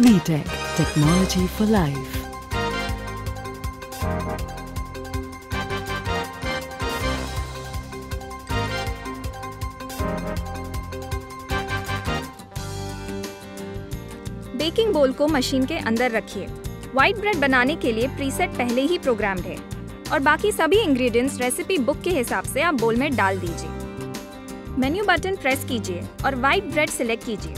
VTech Technology for Life. Baking bowl को machine के अंदर रखिए। व्हाइट ब्रेड बनाने के लिए प्रीसेट पहले ही प्रोग्राम्ड है। और बाकी सभी इंग्रेडिएंट्स रेसिपी बुक के हिसाब से आप बोल में डाल दीजिए। मेन्यू बटन प्रेस कीजिए और व्हाइट ब्रेड सिलेक्ट कीजिए।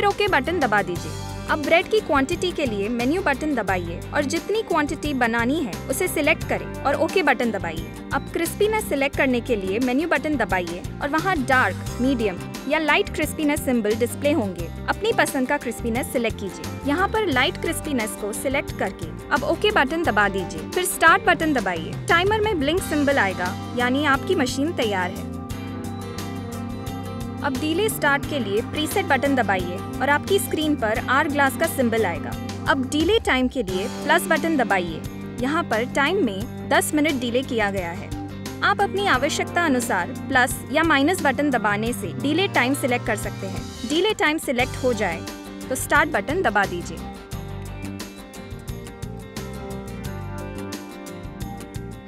फिर ओके बटन दबा दीजिए। अब ब्रेड की क्वांटिटी के लिए मेन्यू बटन दबाइए और जितनी क्वांटिटी बनानी है, उसे सिलेक्ट करें और ओके बटन दबाइए। अब क्रिस्पीनेस सिलेक्ट करने के लिए मेन्यू बटन दबाइए और वहाँ डार्क मीडियम या लाइट क्रिस्पीनेस सिंबल डिस्प्ले होंगे। अपनी पसंद का क्रिस्पीनेस सिलेक्ट कीजिए। यहाँ पर लाइट क्रिस्पीनेस को सिलेक्ट करके अब ओके बटन दबा दीजिए। फिर स्टार्ट बटन दबाइए। टाइमर में ब्लिंक सिंबल आएगा, यानी आपकी मशीन तैयार है। अब डीले स्टार्ट के लिए प्रीसेट बटन दबाइए और आपकी स्क्रीन पर आर ग्लास का सिंबल आएगा। अब डीले टाइम के लिए प्लस बटन दबाइए। यहाँ पर टाइम में 10 मिनट डीले किया गया है। आप अपनी आवश्यकता अनुसार प्लस या माइनस बटन दबाने से डीले टाइम सिलेक्ट कर सकते हैं। डीले टाइम सिलेक्ट हो जाए तो स्टार्ट बटन दबा दीजिए।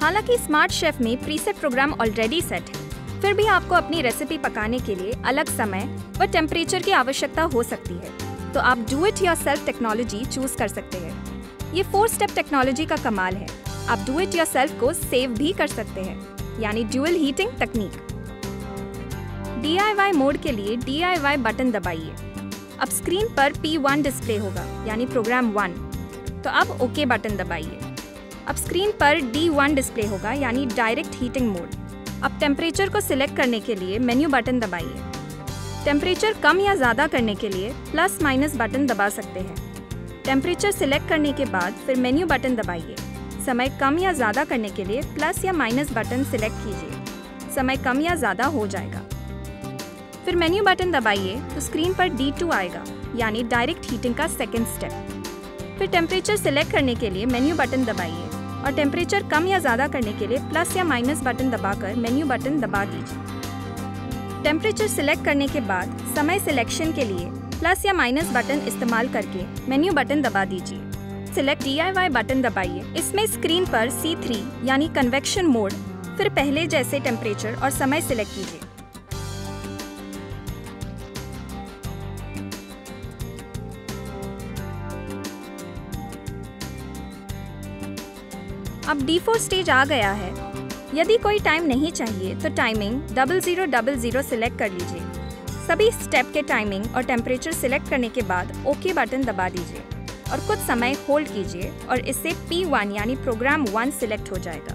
हालाँकि स्मार्ट शेफ में प्रीसेट प्रोग्राम ऑलरेडी सेट है। फिर भी आपको अपनी रेसिपी पकाने के लिए अलग समय व टेम्परेचर की आवश्यकता हो सकती है। तो आप do it yourself technology choose कर सकते हैं। ये फोर स्टेप टेक्नोलॉजी का कमाल है। आप डू इट योर सेल्फ को सेव भी कर सकते हैं। यानी ड्यूअल हीटिंग तकनीक डी मोड के लिए डी बटन दबाइए। अब स्क्रीन पर P1 डिस्प्ले होगा, यानी प्रोग्राम 1 तो अब ओके बटन दबाइए। अब स्क्रीन पर D1 डिस्प्ले होगा, यानी डायरेक्ट हीटिंग मोड अब टेम्परेचर को सिलेक्ट करने के लिए मेन्यू बटन दबाइए। टेम्परेचर कम या ज़्यादा करने के लिए प्लस माइनस बटन दबा सकते हैं। टेम्परेचर सिलेक्ट करने के बाद फिर मेन्यू बटन दबाइए। समय कम या ज़्यादा करने के लिए प्लस या माइनस बटन सिलेक्ट कीजिए। समय कम या ज़्यादा हो जाएगा। फिर मेन्यू बटन दबाइए तो स्क्रीन पर D2 आएगा, यानी डायरेक्ट हीटिंग का सेकेंड स्टेप फिर टेम्परेचर सिलेक्ट करने के लिए मेन्यू बटन दबाइए। और टेम्परेचर कम या ज़्यादा करने के लिए प्लस या माइनस बटन दबाकर मेन्यू बटन दबा दीजिए। टेम्परेचर सिलेक्ट करने के बाद समय सिलेक्शन के लिए प्लस या माइनस बटन इस्तेमाल करके मेन्यू बटन दबा दीजिए। सिलेक्ट डी बटन दबाइए। इसमें स्क्रीन पर C3 यानी कन्वेक्शन मोड फिर पहले जैसे टेम्परेचर और समय सिलेक्ट कीजिए। अब D4 स्टेज आ गया है। यदि कोई टाइम नहीं चाहिए तो timing double zero double zero select कर लीजिए। सभी स्टेप के टाइमिंग और टेम्परेचर सिलेक्ट करने के बाद ओके बटन दबा दीजिए और कुछ समय होल्ड कीजिए और इससे P1 यानी प्रोग्राम वन सिलेक्ट हो जाएगा।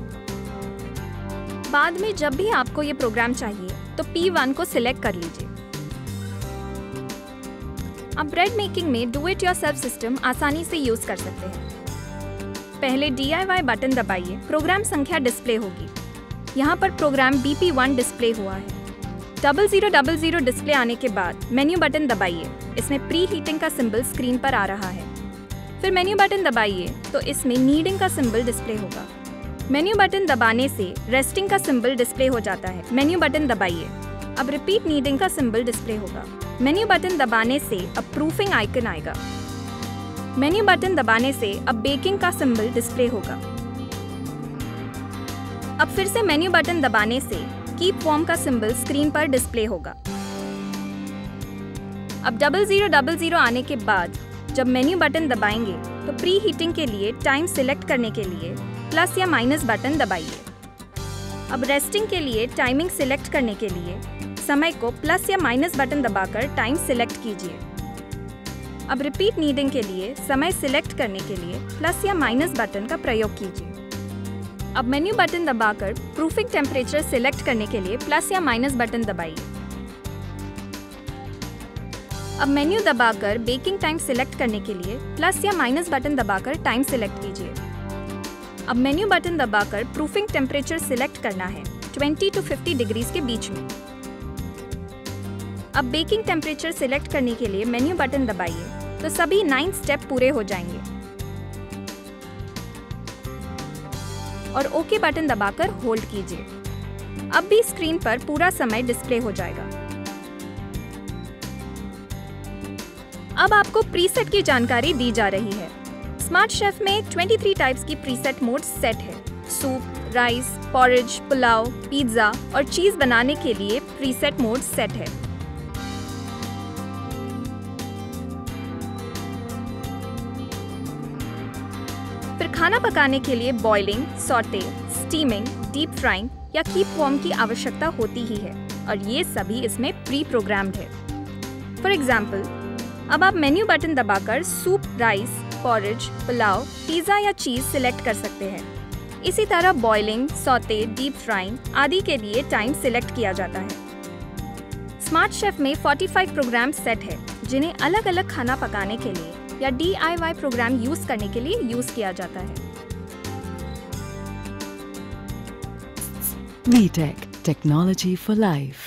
बाद में जब भी आपको ये प्रोग्राम चाहिए तो P1 को सिलेक्ट कर लीजिए। अब ब्रेड मेकिंग में डू इट योर सिस्टम आसानी से यूज़ कर सकते हैं। पहले डी बटन दबाइए। प्रोग्राम संख्या डिस्प्ले होगी। यहाँ पर प्रोग्राम BP1 डिस्प्ले हुआ है। Double zero double zero display आने के बाद मेन्यू बटन दबाइए। इसमें प्री हीटिंग का सिंबल स्क्रीन पर आ रहा है। फिर मेन्यू बटन दबाइए तो इसमें नीडिंग का सिंबल डिस्प्ले होगा। मेन्यू बटन दबाने से रेस्टिंग का सिंबल डिस्प्ले हो जाता है। मेन्यू बटन दबाइए। अब रिपीट नीडिंग का सिंबल डिस्प्ले होगा। मेन्यू बटन दबाने से अब प्रूफिंग आइकन आएगा। मेन्यू बटन दबाने से अब बेकिंग का सिंबल डिस्प्ले होगा। अब फिर से मेन्यू बटन दबाने से कीप वॉर्म का सिंबल स्क्रीन पर डिस्प्ले होगा। अब डबल ज़ीरो डबल ज़ीरो आने के बाद जब मेन्यू बटन दबाएँगे तो प्री हीटिंग के लिए टाइम सिलेक्ट करने के लिए प्लस या माइनस बटन दबाइए। अब रेस्टिंग के लिए टाइमिंग सिलेक्ट करने के लिए समय को प्लस या माइनस बटन दबाकर टाइम सिलेक्ट कीजिए। अब रिपीट नीडिंग के लिए, समय सिलेक्ट करने के लिए प्लस या माइनस बटन का प्रयोग कीजिए। अब मेन्यू बटन दबाकर प्रूफिंग टेम्परेचर सिलेक्ट करने के लिए प्लस या माइनस बटन दबाइए। अब मेन्यू दबाकर बेकिंग टाइम सिलेक्ट करने के लिए प्लस या माइनस बटन दबाकर टाइम सिलेक्ट कीजिए। अब मेन्यू बटन दबाकर प्रूफिंग टेम्परेचर सिलेक्ट करना है 20 टू 50 डिग्रीज के बीच में। अब बेकिंग टेम्परेचर सिलेक्ट करने के लिए मेन्यू बटन दबाइए तो सभी नाइन स्टेप पूरे हो जाएँगे। और ओके बटन दबाकर होल्ड कीजिए। अब भी स्क्रीन पर पूरा समय डिस्प्ले हो जाएगा। अब आपको प्रीसेट की जानकारी दी जा रही है। स्मार्ट शेफ में 23 टाइप्स की प्रीसेट मोड सेट है। Soup rice porridge pulao pizza और चीज़ बनाने के लिए प्रीसेट मोड सेट है। फिर खाना पकाने के लिए boiling saute steaming deep frying या कीप वार्म की आवश्यकता होती ही है और ये सभी इसमें प्री प्रोग्राम्ड है। फॉर एग्ज़ाम्पल अब आप मेन्यू बटन दबाकर soup rice porridge pulao pizza या चीज़ सिलेक्ट कर सकते हैं। इसी तरह बॉइलिंग सौते डीप फ्राइंग आदि के लिए टाइम सिलेक्ट किया जाता है। स्मार्ट शेफ में 45 प्रोग्राम सेट है, जिन्हें अलग अलग खाना पकाने के लिए। या DIY प्रोग्राम यूज़ करने के लिए यूज़ किया जाता है VTech टेक्नोलॉजी फॉर Life.